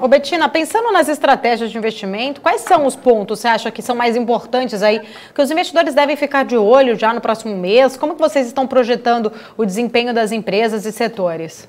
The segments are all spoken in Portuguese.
Ô Betina, pensando nas estratégias de investimento, quais são os pontos você acha que são mais importantes aí, que os investidores devem ficar de olho já no próximo mês? Como que vocês estão projetando o desempenho das empresas e setores?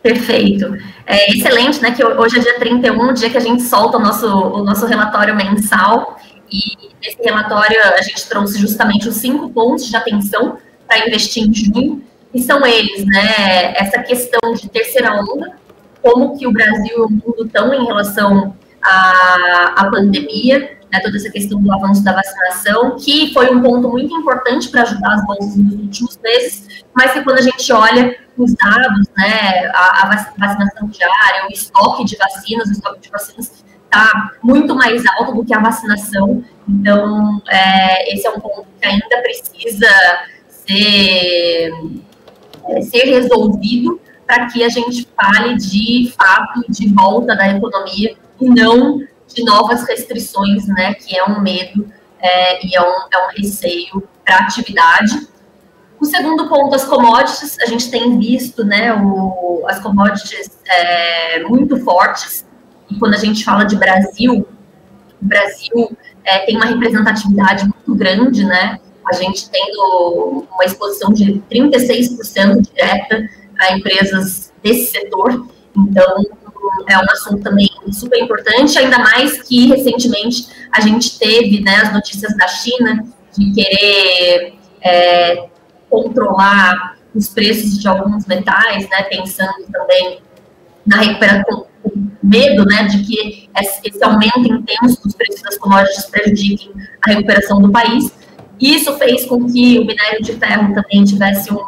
Perfeito. É excelente, né? Que hoje é dia 31, dia que a gente solta o nosso, o nosso relatório mensal. E nesse relatório a gente trouxe justamente os cinco pontos de atenção para investir em junho, e são eles, né? Essa questão de terceira onda, como que o Brasil e o mundo estão em relação à, à pandemia, né, toda essa questão do avanço da vacinação, que foi um ponto muito importante para ajudar as bolsas nos últimos meses, mas que quando a gente olha os dados, né, a, a vacinação diária, o estoque de vacinas, o estoque de vacinas está muito mais alto do que a vacinação, então é, esse é um ponto que ainda precisa ser, ser resolvido para que a gente fale de fato de volta da economia e não de novas restrições, né, que é um medo é, e é um, é um receio para a atividade. O segundo ponto, as commodities, a gente tem visto, né, o, as commodities é, muito fortes, e quando a gente fala de Brasil, o Brasil é, tem uma representatividade muito grande, né, a gente tendo uma exposição de 36% direta a empresas desse setor. Então, é um assunto também super importante, ainda mais que recentemente a gente teve né, as notícias da China de querer é, controlar os preços de alguns metais, né, pensando também na recuperação, com medo né, de que esse aumento intenso dos preços das commodities prejudiquem a recuperação do país. Isso fez com que o minério de ferro também tivesse um,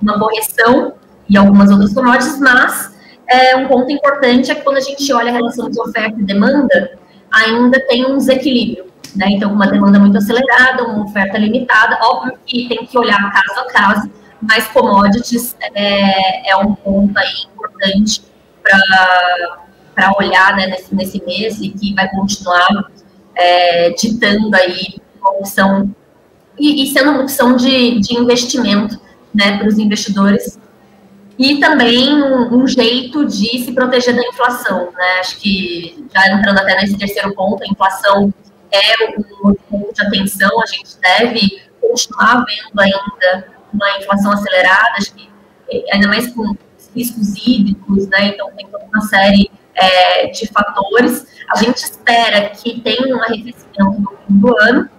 uma correção e algumas outras commodities, mas é, um ponto importante é que quando a gente olha a relação de oferta e demanda, ainda tem um desequilíbrio. Né? Então, uma demanda muito acelerada, uma oferta limitada, óbvio que tem que olhar caso a caso, mas commodities é, é um ponto aí importante para olhar né, nesse, nesse mês e que vai continuar é, ditando aí uma opção e, e sendo uma opção de, de investimento né, para os investidores e também um, um, jeito de se proteger da inflação. Né? Acho que, já entrando até nesse terceiro ponto, a inflação é um ponto de atenção, a gente deve continuar vendo ainda uma inflação acelerada, acho que é, ainda mais com riscos hídricos, né? então tem toda uma série é, de fatores. A gente espera que tenha um arrefecimento no fim do ano,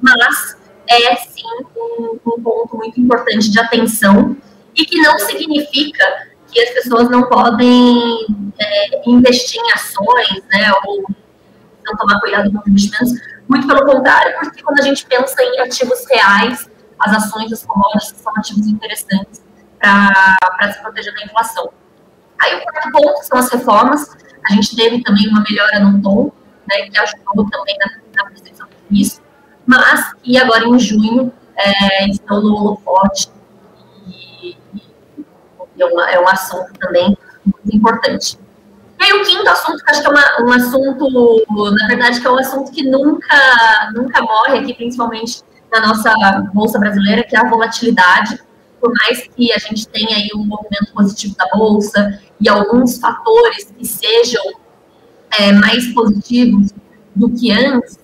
mas é sim um, um ponto muito importante de atenção e que não significa que as pessoas não podem é, investir em ações, né, ou não tomar cuidado com os investimentos, muito pelo contrário, porque quando a gente pensa em ativos reais, as ações, as commodities são ativos interessantes para se proteger da inflação. Aí o quarto ponto são as reformas, a gente teve também uma melhora no tom, né, que ajudou também na, na percepção disso, mas que agora em junho é, estão no holofote é, uma, é um assunto também muito importante. E aí o quinto assunto, que acho que é uma, um assunto, na verdade, que é um assunto que nunca, nunca morre aqui, principalmente na nossa Bolsa Brasileira, que é a volatilidade. Por mais que a gente tenha aí um movimento positivo da Bolsa e alguns fatores que sejam é, mais positivos do que antes,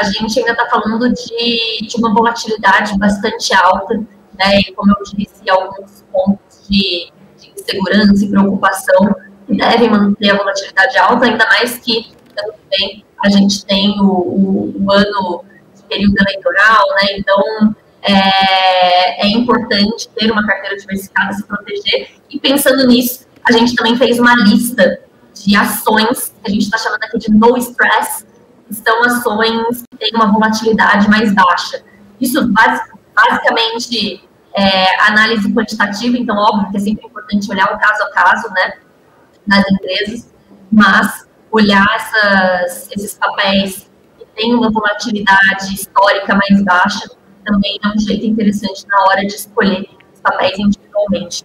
a gente ainda está falando de, de uma volatilidade bastante alta, né? E como eu disse, alguns pontos de insegurança e preocupação que devem manter a volatilidade alta, ainda mais que também a gente tem o, o, o ano de período eleitoral, né? Então é, é, importante ter uma carteira diversificada, se proteger. E pensando nisso, a gente também fez uma lista de ações que a gente está chamando aqui de no stress, que são ações que têm uma volatilidade mais baixa. Isso basicamente é, análise quantitativa, então, óbvio que é sempre importante olhar o caso a caso, né, nas empresas, mas olhar essas, esses papéis que têm uma volatilidade histórica mais baixa também é um jeito interessante na hora de escolher os papéis individualmente.